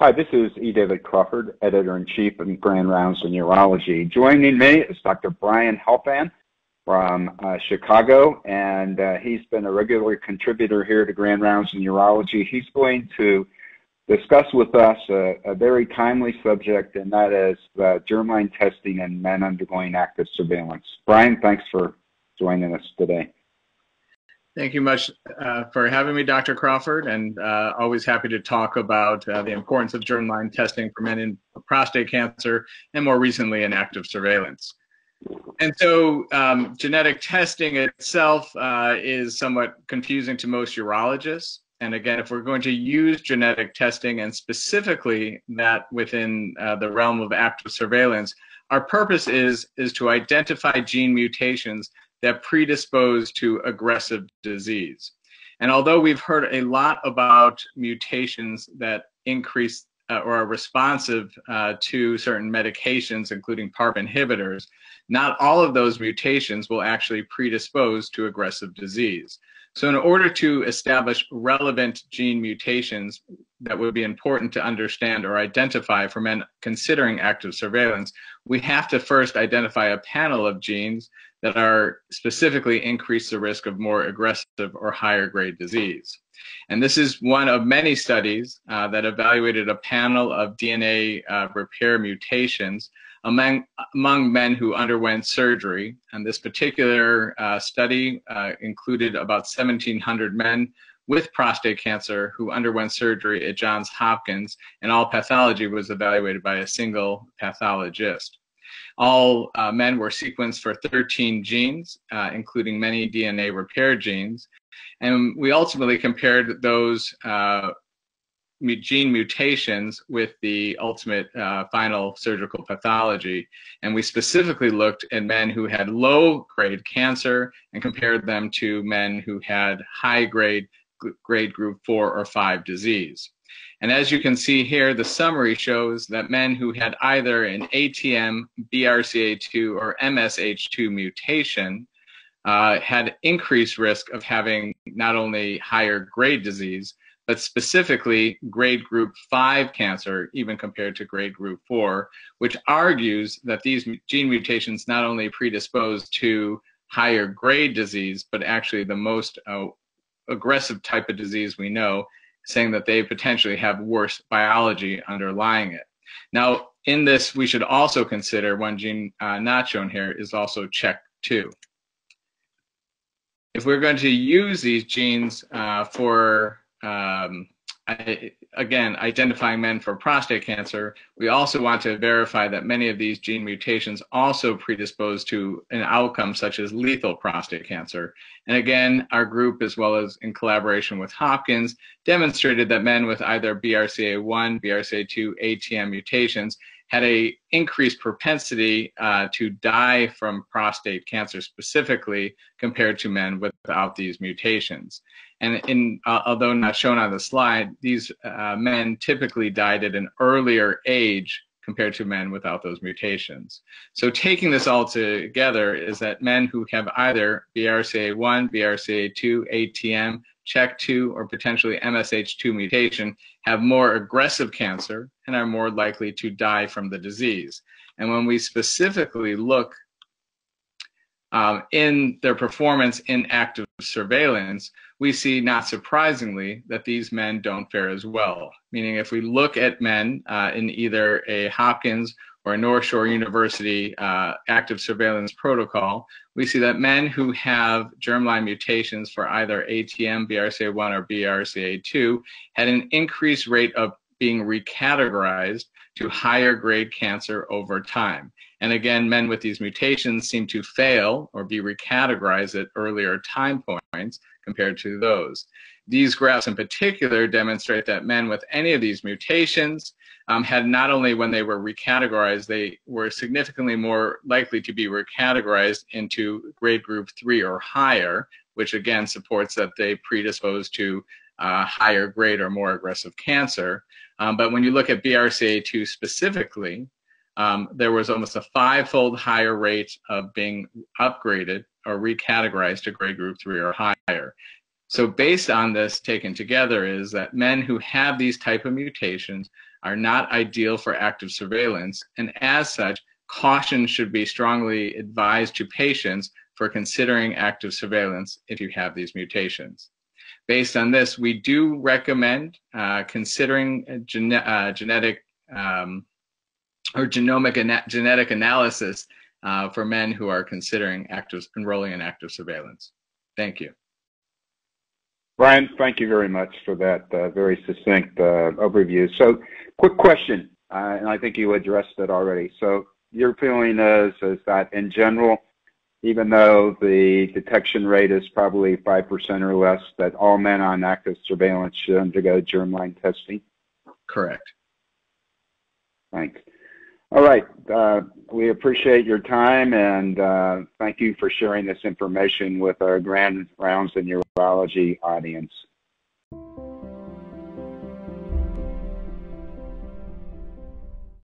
Hi, this is E. David Crawford, Editor-in-Chief of Grand Rounds in Urology. Joining me is Dr. Brian Helfand from uh, Chicago, and uh, he's been a regular contributor here to Grand Rounds in Urology. He's going to discuss with us a, a very timely subject, and that is uh, germline testing in men undergoing active surveillance. Brian, thanks for joining us today. Thank you much uh, for having me, Dr. Crawford, and uh, always happy to talk about uh, the importance of germline testing for men in prostate cancer and more recently in active surveillance. And so um, genetic testing itself uh, is somewhat confusing to most urologists. And again, if we're going to use genetic testing and specifically that within uh, the realm of active surveillance, our purpose is, is to identify gene mutations that predispose to aggressive disease. And although we've heard a lot about mutations that increase uh, or are responsive uh, to certain medications, including PARP inhibitors, not all of those mutations will actually predispose to aggressive disease. So in order to establish relevant gene mutations that would be important to understand or identify for men considering active surveillance, we have to first identify a panel of genes that are specifically increase the risk of more aggressive or higher grade disease. And this is one of many studies uh, that evaluated a panel of DNA uh, repair mutations among, among men who underwent surgery. And this particular uh, study uh, included about 1,700 men with prostate cancer who underwent surgery at Johns Hopkins, and all pathology was evaluated by a single pathologist. All uh, men were sequenced for 13 genes, uh, including many DNA repair genes. And we ultimately compared those uh, gene mutations with the ultimate uh, final surgical pathology. And we specifically looked at men who had low grade cancer and compared them to men who had high grade, grade group four or five disease. And as you can see here, the summary shows that men who had either an ATM, BRCA2, or MSH2 mutation uh, had increased risk of having not only higher grade disease, but specifically grade group 5 cancer, even compared to grade group 4, which argues that these gene mutations not only predispose to higher grade disease, but actually the most uh, aggressive type of disease we know, saying that they potentially have worse biology underlying it. Now, in this, we should also consider one gene uh, not shown here is also CHEK2. If we're going to use these genes uh, for um, Again, identifying men for prostate cancer, we also want to verify that many of these gene mutations also predispose to an outcome such as lethal prostate cancer. And again, our group, as well as in collaboration with Hopkins, demonstrated that men with either BRCA1, BRCA2, ATM mutations had a increased propensity uh, to die from prostate cancer specifically compared to men without these mutations. And in, uh, although not shown on the slide, these uh, men typically died at an earlier age compared to men without those mutations. So taking this all together is that men who have either BRCA1, BRCA2, ATM, CHEK2, or potentially MSH2 mutation have more aggressive cancer and are more likely to die from the disease. And when we specifically look um, in their performance in active surveillance, we see, not surprisingly, that these men don't fare as well. Meaning, if we look at men uh, in either a Hopkins or North Shore University uh, active surveillance protocol, we see that men who have germline mutations for either ATM, BRCA1, or BRCA2 had an increased rate of being recategorized to higher grade cancer over time. And again, men with these mutations seem to fail or be recategorized at earlier time points compared to those. These graphs in particular demonstrate that men with any of these mutations um, had not only when they were recategorized, they were significantly more likely to be recategorized into grade group three or higher, which again supports that they predispose to uh, higher grade or more aggressive cancer. Um, but when you look at BRCA2 specifically, um, there was almost a five-fold higher rate of being upgraded or recategorized to grade group three or higher. So based on this taken together is that men who have these type of mutations are not ideal for active surveillance, and as such, caution should be strongly advised to patients for considering active surveillance if you have these mutations. Based on this, we do recommend uh, considering gene uh, genetic um, or genomic ana genetic analysis uh, for men who are considering active enrolling in active surveillance. Thank you. Brian, thank you very much for that uh, very succinct uh, overview. So, quick question, uh, and I think you addressed it already. So, your feeling is is that in general, even though the detection rate is probably five percent or less, that all men on active surveillance should undergo germline testing. Correct. Thanks. All right. Uh, we appreciate your time and uh, thank you for sharing this information with our Grand Rounds and Urology audience.